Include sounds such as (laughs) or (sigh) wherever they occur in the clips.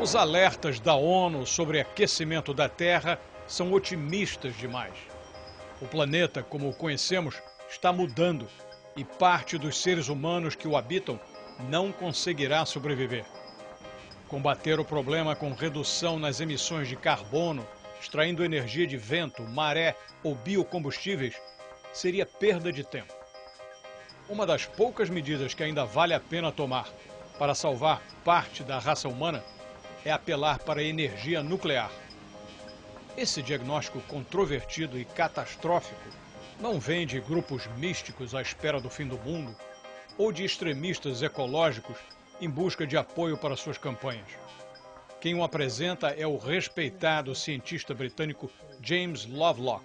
Os alertas da ONU sobre aquecimento da Terra são otimistas demais. O planeta, como o conhecemos, está mudando e parte dos seres humanos que o habitam não conseguirá sobreviver. Combater o problema com redução nas emissões de carbono, extraindo energia de vento, maré ou biocombustíveis seria perda de tempo. Uma das poucas medidas que ainda vale a pena tomar para salvar parte da raça humana é apelar para a energia nuclear. Esse diagnóstico controvertido e catastrófico não vem de grupos místicos à espera do fim do mundo ou de extremistas ecológicos em busca de apoio para suas campanhas. Quem o apresenta é o respeitado cientista britânico James Lovelock,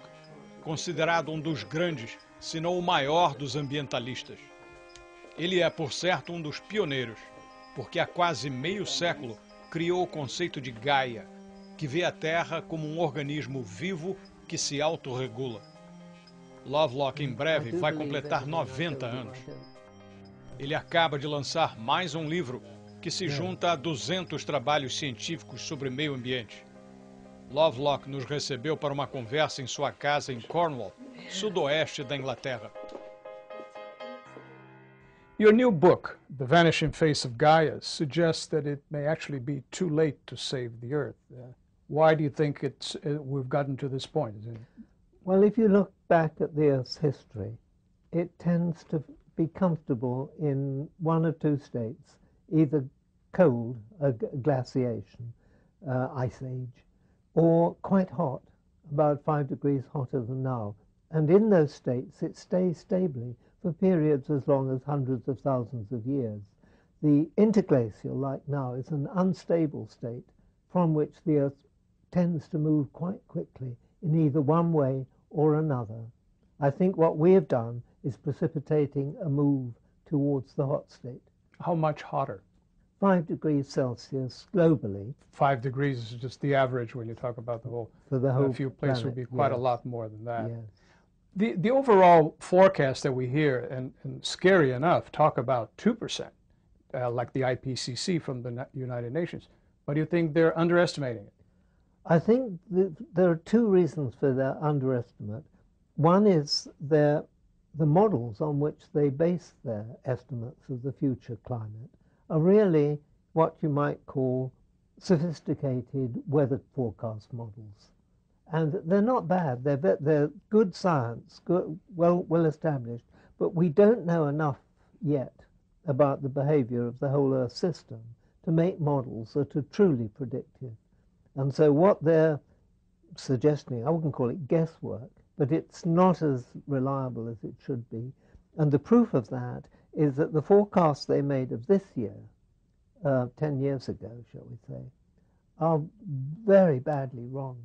considerado um dos grandes, se não o maior dos ambientalistas. Ele é, por certo, um dos pioneiros, porque há quase meio século criou o conceito de Gaia, que vê a Terra como um organismo vivo que se autorregula. Lovelock, em breve, vai completar 90 anos. Ele acaba de lançar mais um livro que se junta a 200 trabalhos científicos sobre meio ambiente. Lovelock nos recebeu para uma conversa em sua casa em Cornwall, sudoeste da Inglaterra. Your new book, The Vanishing Face of Gaia, suggests that it may actually be too late to save the Earth. Uh, why do you think it's, uh, we've gotten to this point? Well, if you look back at the Earth's history, it tends to be comfortable in one of two states, either cold, a glaciation, uh, ice age, or quite hot, about five degrees hotter than now. And in those states, it stays stably for periods as long as hundreds of thousands of years. The interglacial, like now, is an unstable state from which the Earth tends to move quite quickly in either one way or another. I think what we have done is precipitating a move towards the hot state. How much hotter? Five degrees Celsius globally. Five degrees is just the average when you talk about the whole. For the whole a few places would be quite yes. a lot more than that. Yes. The, the overall forecast that we hear, and, and scary enough, talk about 2%, uh, like the IPCC from the United Nations. But do you think they're underestimating it? I think th there are two reasons for their underestimate. One is their, the models on which they base their estimates of the future climate are really what you might call sophisticated weather forecast models. And they're not bad, they're, they're good science, good, well, well established, but we don't know enough yet about the behavior of the whole Earth system to make models that are truly predictive. And so what they're suggesting, I wouldn't call it guesswork, but it's not as reliable as it should be. And the proof of that is that the forecasts they made of this year, uh, 10 years ago, shall we say, are very badly wrong.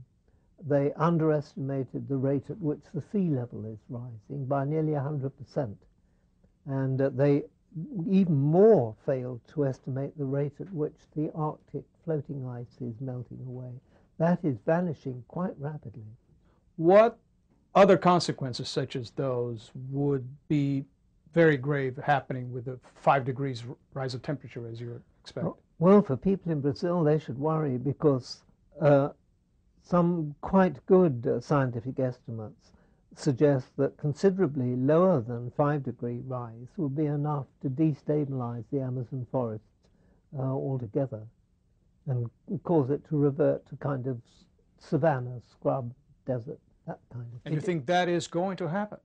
They underestimated the rate at which the sea level is rising by nearly 100%. And uh, they even more failed to estimate the rate at which the Arctic floating ice is melting away. That is vanishing quite rapidly. What other consequences, such as those, would be very grave happening with a five degrees rise of temperature, as you expect? Well, for people in Brazil, they should worry because uh, some quite good uh, scientific estimates suggest that considerably lower than five degree rise would be enough to destabilize the Amazon forest uh, altogether and cause it to revert to kind of savanna, scrub, desert, that kind of thing. And you think that is going to happen?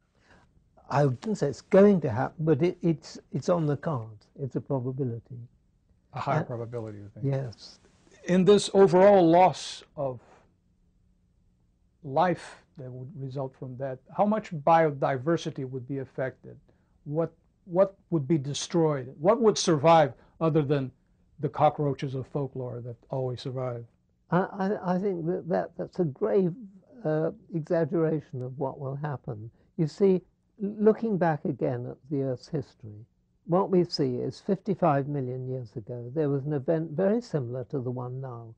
I wouldn't say it's going to happen, but it, it's, it's on the cards. It's a probability. A higher Uh, probability, you think? Yes. in this overall loss of life that would result from that, how much biodiversity would be affected? What what would be destroyed? What would survive other than the cockroaches of folklore that always survive? I, I, I think that, that that's a grave uh, exaggeration of what will happen. You see, looking back again at the Earth's history, what we see is 55 million years ago, there was an event very similar to the one now.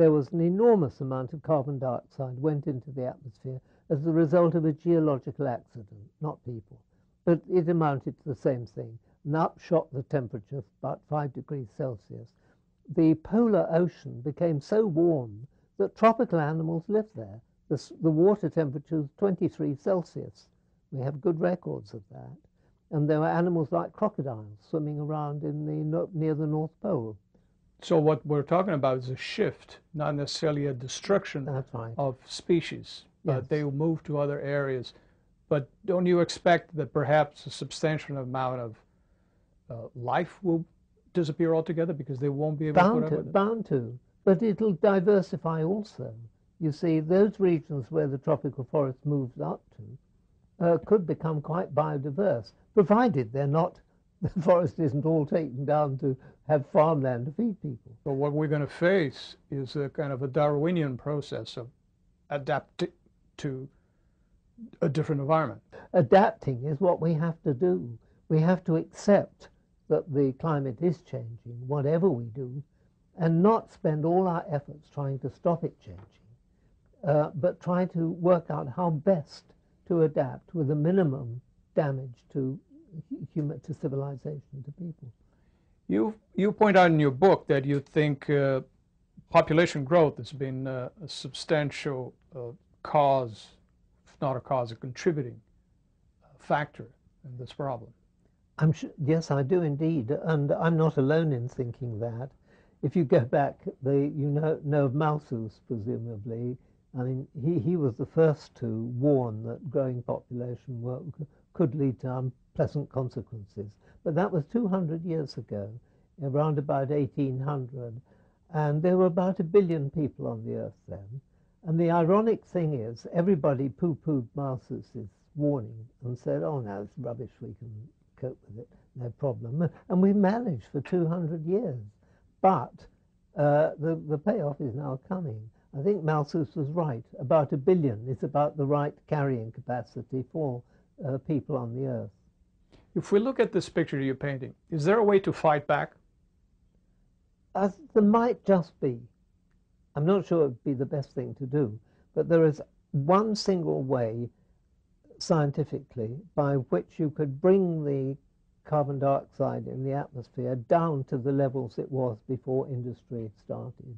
There was an enormous amount of carbon dioxide went into the atmosphere as the result of a geological accident, not people. But it amounted to the same thing. And up shot the temperature about 5 degrees Celsius the polar ocean became so warm that tropical animals lived there. The, the water temperature was 23 Celsius. We have good records of that. And there were animals like crocodiles swimming around in the, near the North Pole. So what we're talking about is a shift, not necessarily a destruction right. of species, but yes. they will move to other areas. But don't you expect that perhaps a substantial amount of uh, life will disappear altogether because they won't be able bound to to? Bound to, but it'll diversify also. You see, those regions where the tropical forest moves up to uh, could become quite biodiverse, provided they're not the (laughs) forest isn't all taken down to have farmland to feed people. But what we're going to face is a kind of a Darwinian process of adapting to a different environment. Adapting is what we have to do. We have to accept that the climate is changing, whatever we do, and not spend all our efforts trying to stop it changing, uh, but try to work out how best to adapt with a minimum damage to human to civilization to people. You you point out in your book that you think uh, population growth has been uh, a substantial uh, cause, if not a cause, a contributing uh, factor in this problem. I'm sure, yes, I do indeed, and I'm not alone in thinking that. If you go back, the, you know, know of Malthus, presumably. I mean, he, he was the first to warn that growing population could lead to unpleasant consequences. But that was 200 years ago, around about 1800, and there were about a billion people on the earth then. And the ironic thing is, everybody poo-pooed Malthus's warning and said, oh, no, it's rubbish, we can cope with it, no problem. And we managed for 200 years. But uh, the, the payoff is now coming. I think Malthus was right. About a billion is about the right carrying capacity for uh, people on the earth. If we look at this picture you're painting, is there a way to fight back? As there might just be. I'm not sure it would be the best thing to do, but there is one single way scientifically by which you could bring the carbon dioxide in the atmosphere down to the levels it was before industry started.